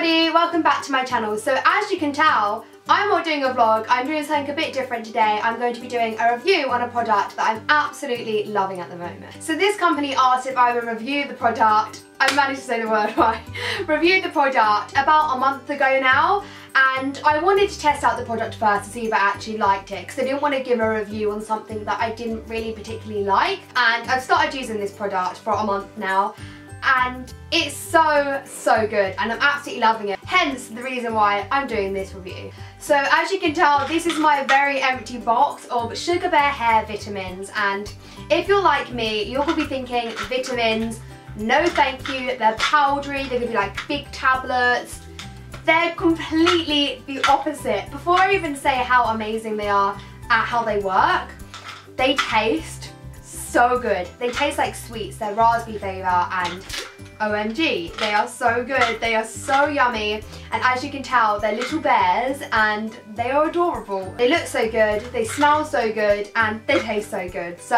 everybody, welcome back to my channel. So as you can tell, I'm not doing a vlog, I'm doing something a bit different today. I'm going to be doing a review on a product that I'm absolutely loving at the moment. So this company asked if I would review the product, I managed to say the word right, reviewed the product about a month ago now and I wanted to test out the product first to see if I actually liked it because I didn't want to give a review on something that I didn't really particularly like and I've started using this product for a month now and it's so, so good and I'm absolutely loving it. Hence the reason why I'm doing this review. So as you can tell, this is my very empty box of Sugar Bear hair vitamins and if you're like me, you're going to be thinking vitamins, no thank you, they're powdery, they're going to be like big tablets. They're completely the opposite. Before I even say how amazing they are at how they work, they taste so good. They taste like sweets. They're raspberry flavour and OMG, they are so good, they are so yummy, and as you can tell, they're little bears and they are adorable. They look so good, they smell so good, and they taste so good. So,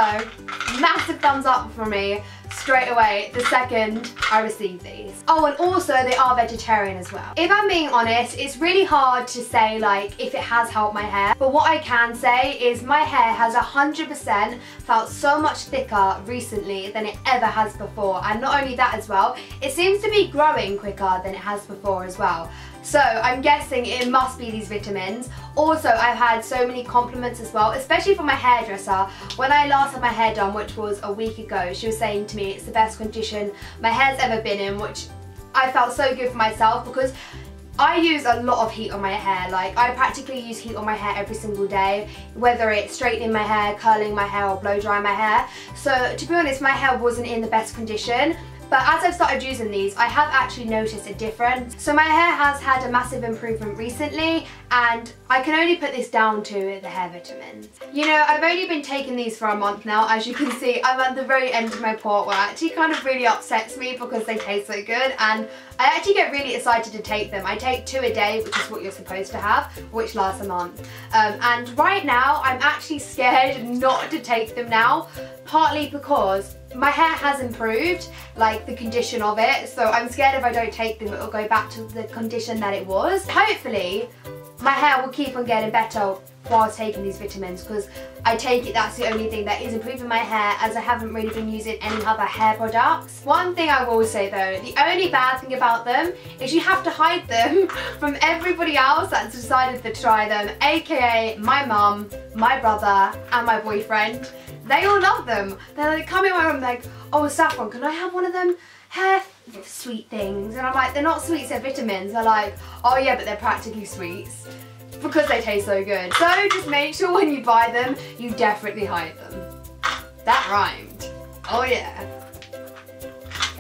massive thumbs up for me straight away the second I receive these. Oh, and also they are vegetarian as well. If I'm being honest, it's really hard to say like if it has helped my hair, but what I can say is my hair has 100% felt so much thicker recently than it ever has before, and not only that as well, it seems to be growing quicker than it has before as well. So I'm guessing it must be these vitamins. Also, I've had so many compliments as well, especially from my hairdresser. When I last had my hair done, which was a week ago, she was saying to me it's the best condition my hair's ever been in, which I felt so good for myself because I use a lot of heat on my hair, like I practically use heat on my hair every single day, whether it's straightening my hair, curling my hair or blow drying my hair. So to be honest, my hair wasn't in the best condition, but as I've started using these, I have actually noticed a difference. So my hair has had a massive improvement recently and I can only put this down to the hair vitamins. You know, I've only been taking these for a month now. As you can see, I'm at the very end of my port it actually kind of really upsets me because they taste so good and I actually get really excited to take them. I take two a day, which is what you're supposed to have, which lasts a month. Um, and right now, I'm actually scared not to take them now, partly because my hair has improved, like the condition of it, so I'm scared if I don't take them it will go back to the condition that it was. Hopefully, my hair will keep on getting better while taking these vitamins because I take it that's the only thing that is improving my hair as I haven't really been using any other hair products. One thing I will say though, the only bad thing about them is you have to hide them from everybody else that's decided to try them, aka my mum, my brother and my boyfriend. They all love them. They're like, come in my room like, oh Saffron, can I have one of them hair sweet things? And I'm like, they're not sweets, they're vitamins. They're like, oh yeah, but they're practically sweets because they taste so good. So just make sure when you buy them, you definitely hide them. That rhymed. Oh yeah.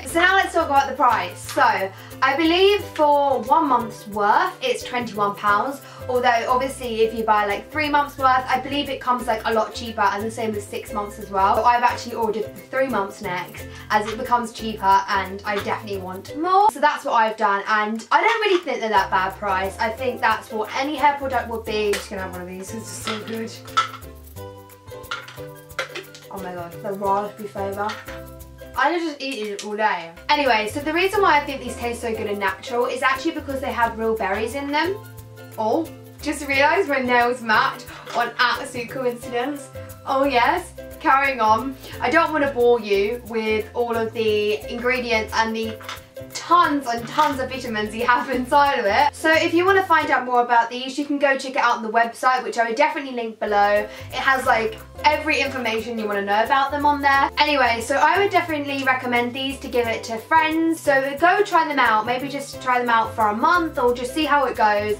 So now let's talk about the price. So I believe for one month's worth it's £21 although obviously if you buy like three months worth I believe it comes like a lot cheaper and the same with six months as well. I've actually ordered three months next as it becomes cheaper and I definitely want more. So that's what I've done and I don't really think they're that bad price. I think that's what any hair product would be. I'm just gonna have one of these, it's just so good. Oh my god, the raspberry flavour. I just eat it all day. Anyway, so the reason why I think these taste so good and natural is actually because they have real berries in them. Oh, just realised my nails match on absolute coincidence. Oh yes, carrying on. I don't want to bore you with all of the ingredients and the tons and tons of vitamins you have inside of it. So if you want to find out more about these, you can go check it out on the website, which I would definitely link below. It has like every information you want to know about them on there. Anyway, so I would definitely recommend these to give it to friends. So go try them out. Maybe just try them out for a month or just see how it goes.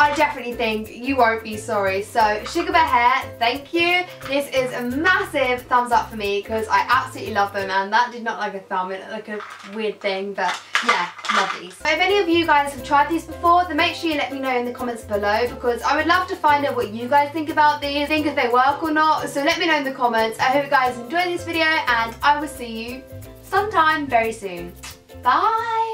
I definitely think you won't be sorry. So Sugar Bear Hair, thank you. This is a massive thumbs up for me because I absolutely love them and that did not like a thumb, it looked like a weird thing, but yeah, love these. If any of you guys have tried these before, then make sure you let me know in the comments below because I would love to find out what you guys think about these, think if they work or not. So let me know in the comments. I hope you guys enjoyed this video and I will see you sometime very soon. Bye!